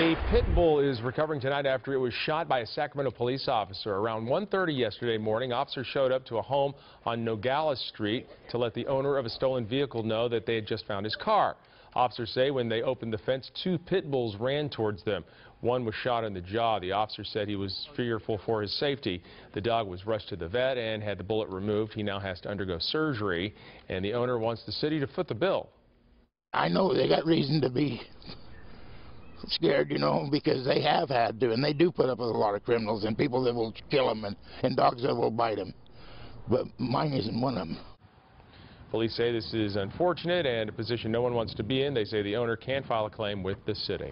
A pit bull is recovering tonight after it was shot by a Sacramento police officer. Around 1.30 yesterday morning, officers showed up to a home on Nogales Street to let the owner of a stolen vehicle know that they had just found his car. Officers say when they opened the fence, two pit bulls ran towards them. One was shot in the jaw. The officer said he was fearful for his safety. The dog was rushed to the vet and had the bullet removed. He now has to undergo surgery, and the owner wants the city to foot the bill. I know they got reason to be scared, you know, because they have had to, and they do put up with a lot of criminals and people that will kill them and, and dogs that will bite them. But mine isn't one of them. Police say this is unfortunate and a position no one wants to be in. They say the owner can file a claim with the city.